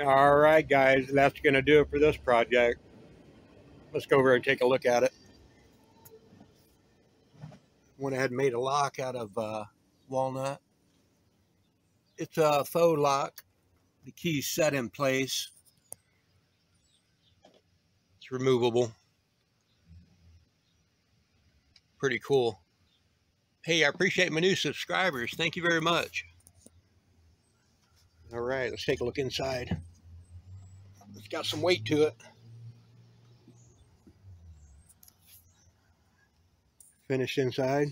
All right, guys, that's going to do it for this project. Let's go over and take a look at it. Went ahead and made a lock out of uh, walnut. It's a faux lock. The key's set in place. It's removable. Pretty cool. Hey, I appreciate my new subscribers. Thank you very much. All right, let's take a look inside. It's got some weight to it. Finished inside.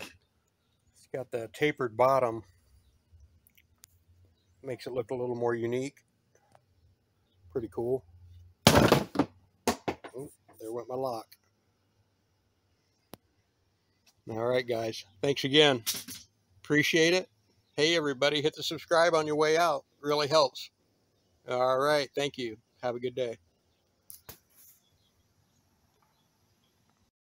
It's got the tapered bottom. Makes it look a little more unique. Pretty cool. Oh, there went my lock. All right, guys. Thanks again. Appreciate it. Hey, everybody, hit the subscribe on your way out. It really helps. All right. Thank you. Have a good day.